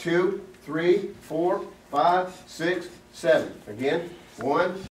two, three, four, five, six, seven. Again, one,